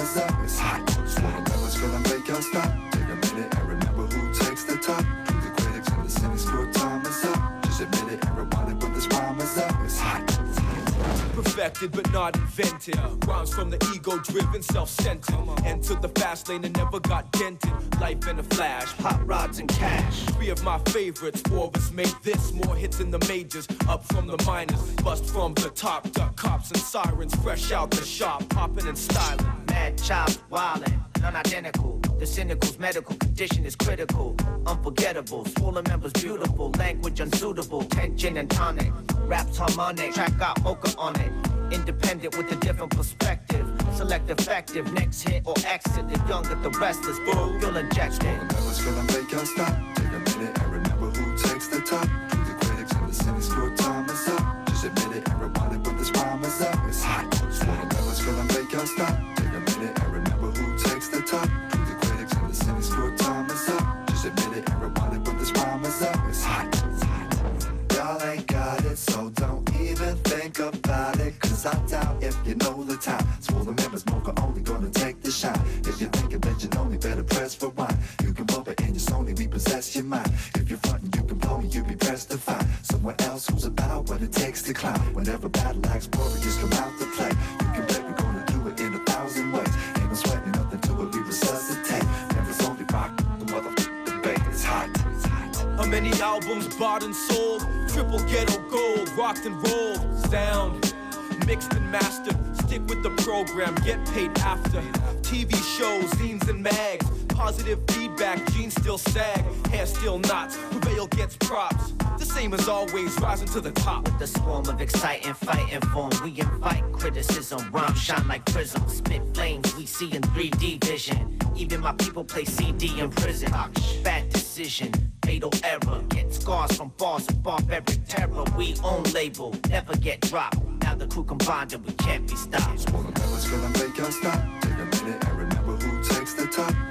is up, it's hot. Sweating levels gonna make us stop. Take a minute and remember who takes the top. To the critics and the cynics, your time is up. Just admit it everybody. but this rhyme is up, it's hot. Perfected but not invented. Rhymes from the ego driven, self centered. Entered the fast lane and never got dented. Life in a flash, hot rods and cash. Three of my favorites, four of us made this. More hits in the majors, up from the minors. Bust from the top, duck cops and sirens. Fresh out the shop, popping and styling. Madchild, wildin', non-identical. The cynical's medical condition is critical, unforgettable. Swollen members beautiful, language unsuitable. Tension and tonic, raps harmonic. Track got Moka on it. Independent with a different perspective. Select effective, next hit or exit. The younger, the restless, full, you'll inject it. Never's gonna make us stop. Take a minute ain't got it, so don't even think about it. Cause I doubt if you know the time. Swollen members, Moka Only gonna take the shot. If you're thinking that you know me, better press for rewind. You can bump it in your Sony, repossess your mind. If you're frontin', you can blow me, you be pressed to find someone else who's about what it takes to climb. Whenever battle axe warriors come out to play, many albums bought and sold? Triple ghetto gold, rocked and rolled. Sound mixed and mastered. Stick with the program, get paid after. TV shows, zines and mags. Positive feedback, jeans still sag, hair still knots. Prevail gets props. The same as always, rising to the top. With the swarm of exciting fighting form. We invite criticism, rhyme shine like prism. Spit flames we see in 3D vision. Even my people play CD in prison. Bad decision, fatal error. Get scars from bars of every terror. We own label, never get dropped. Now the crew combined and we can't be stopped. Spoiling never's feeling they can't stop. Take a minute and remember who takes the top.